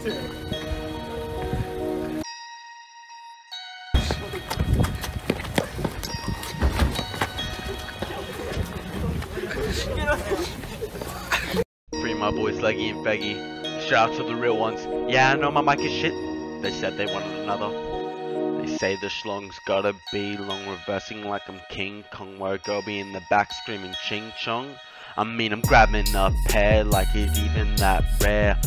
Free my boys Leggy and Feggy. Shout out to the real ones. Yeah, I know my mic is shit. They said they wanted another. They say the schlong's gotta be long reversing like I'm King Kong be in the back screaming ching chong. I mean I'm grabbing a pear like it's even that rare.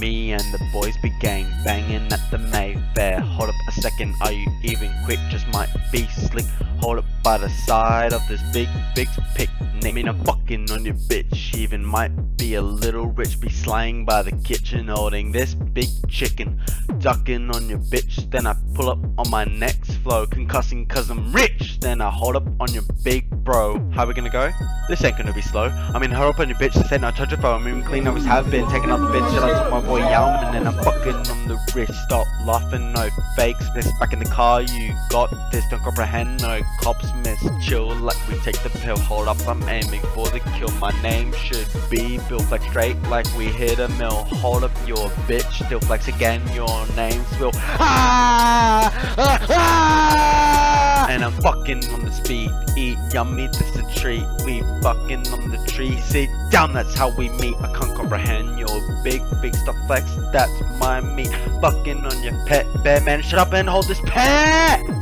Me and the boys be gang banging at the Mayfair. Hold up a second, are you even quick? Just might be slick. Hold up by the side of this big, big picnic. Mean I'm fucking on your bitch. Even might be a little rich. Be slaying by the kitchen, holding this big chicken. Ducking on your bitch. Then I pull up on my next flow. Concussing cause I'm rich. Then I hold up on your big bro. How we gonna go? This ain't gonna be slow. I mean, hold up on your bitch. Ain't no touch of phone. I'm clean, always have been. Taking out the bitch. Shout out to my boy Yao Ming. And then I'm fucking on the wrist. Stop laughing, no fakes. Miss back in the car. You got this. Don't comprehend, no cops miss. Chill like we take the pill. Hold up, I'm aiming for the kill. My name should be Bill Flex straight like we hit a mill. Hold up your bitch, still flex again. Your name's Will. Ah, ah, ah! Fucking on the speed. Eat yummy, this a treat. We fucking on the tree. Sit down, that's how we meet. I can't comprehend your big, big stuff flex. That's my meat. Fucking on your pet bear man. Shut up and hold this pet.